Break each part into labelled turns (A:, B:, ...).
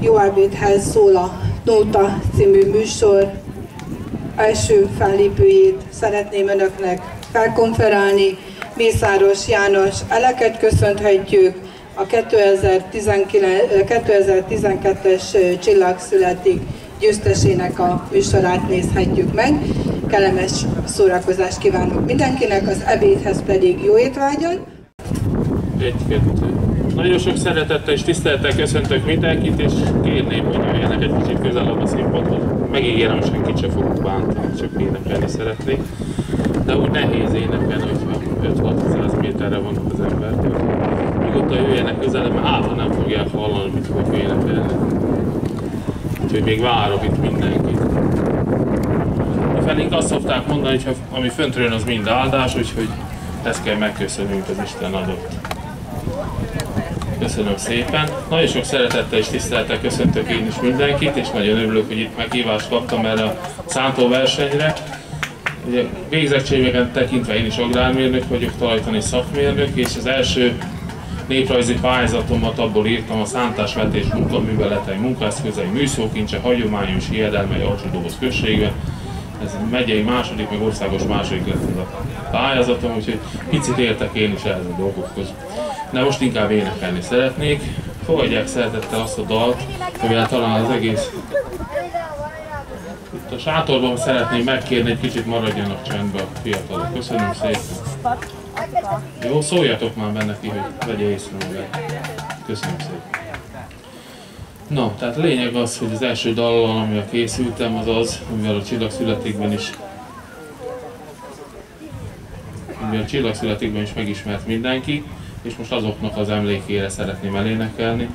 A: Jó ebédhez szól a Nóta című műsor első fellépőjét szeretném önöknek felkonferálni. Mészáros János Eleket köszönhetjük, a 2012-es Csillag születik győztesének a műsorát nézhetjük meg. Kellemes szórakozást kívánok mindenkinek, az ebédhez pedig jó étvágyat.
B: Egy, kettő. Nagyon sok szeretettel és tisztelettel köszöntök mindenkit, és kérném, hogy jöjjenek egy kicsit közelebb a színpadhoz. Megígérem, hogy senkit se fogok bántani, csak énekelni szeretnék. De úgy nehéz énekelni, hogyha 5-600 méterre van az ember. Nyugodtan jöjjenek közelebb, mert által nem fogják hallani, mit fogok énekelni. Úgyhogy még várom itt mindenkit. A felénk azt szokták mondani, hogy ami föntről az mind áldás, úgyhogy ezt kell megköszönünk az Isten adott. Köszönöm szépen. Nagyon sok szeretettel és tisztelettel köszöntök én is mindenkit, és nagyon örülök, hogy itt meghívást kaptam erre a szántó versenyre. Ugye tekintve én is agrármérnök vagyok, talajtani szakmérnök, és az első néprajzi pályázatomat abból írtam a szántásvetés munkaműveletei, munkászközei, műszókincse, hagyományos hiedelmei Alcsodóhoz községbe. Ez megyei második, meg országos második lett ez a pályázatom, úgyhogy picit értek én is ehhez a dolgokhoz. De most inkább énekelni szeretnék. Fogadják szeretettel azt a dalt, amivel talán az egész itt a sátorban szeretném megkérni, egy kicsit maradjanak csendbe a fiatalok. Köszönöm szépen. Jó, szóljatok már benne ki, hogy vegye észre magát. Köszönöm szépen. Na, tehát lényeg az, hogy az első dallal, amivel készültem, az az, amivel a csillagszületékben is amivel a csillagszületékben is megismert mindenki, és most azoknak az emlékére szeretném elénekelni,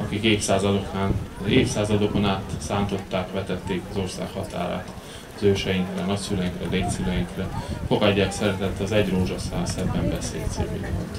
B: akik évszázadokon, évszázadokon át szántották, vetették az ország határát az őseinkre, nagyszüleinkre, létszüleinkre. Fogadják szeretettel az Egy rózsaszál szebben beszélt című dalt.